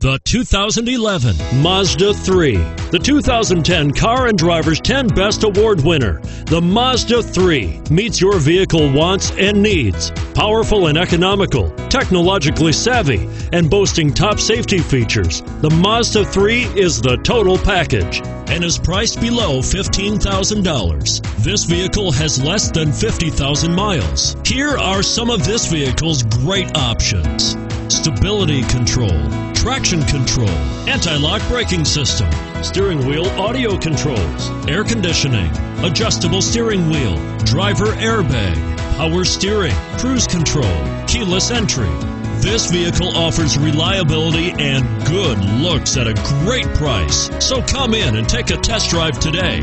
The 2011 Mazda 3. The 2010 Car and Driver's 10 Best Award winner, the Mazda 3, meets your vehicle wants and needs. Powerful and economical, technologically savvy, and boasting top safety features, the Mazda 3 is the total package and is priced below $15,000. This vehicle has less than 50,000 miles. Here are some of this vehicle's great options stability control, traction control, anti-lock braking system, steering wheel audio controls, air conditioning, adjustable steering wheel, driver airbag, power steering, cruise control, keyless entry. This vehicle offers reliability and good looks at a great price. So come in and take a test drive today.